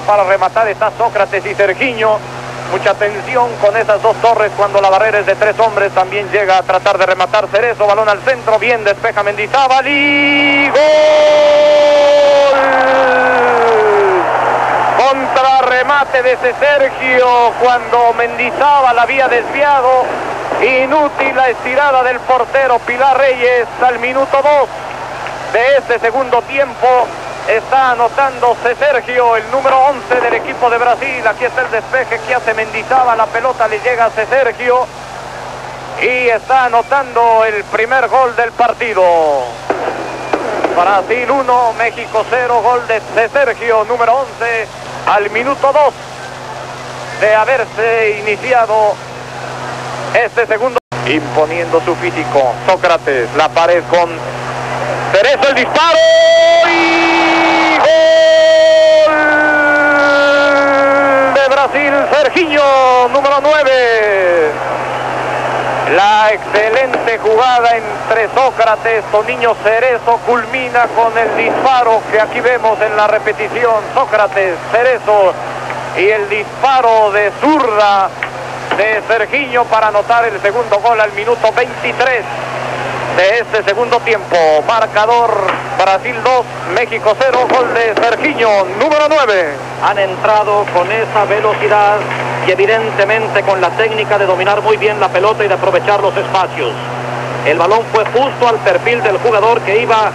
para rematar está Sócrates y Sergiño. Mucha atención con esas dos torres cuando la barrera es de tres hombres. También llega a tratar de rematar Cerezo. Balón al centro. Bien despeja Mendizábal y gol. Contra remate de ese Sergio cuando Mendizábal había desviado. Inútil la estirada del portero Pilar Reyes al minuto 2 de este segundo tiempo. Está anotándose Sergio, el número 11 del equipo de Brasil. Aquí está el despeje que hace Mendizábal. La pelota le llega a Sergio. Y está anotando el primer gol del partido. Brasil 1, México 0, gol de Sergio, número 11, al minuto 2 de haberse iniciado este segundo. Imponiendo su físico, Sócrates, la pared con Cerezo, el disparo gol de Serginho, número 9. La excelente jugada entre Sócrates, Toniño Cerezo culmina con el disparo que aquí vemos en la repetición. Sócrates, Cerezo y el disparo de zurda de Sergiño para anotar el segundo gol al minuto 23 de este segundo tiempo. Marcador Brasil 2, México 0, gol de Sergiño, número 9. Han entrado con esa velocidad y evidentemente con la técnica de dominar muy bien la pelota y de aprovechar los espacios. El balón fue justo al perfil del jugador que iba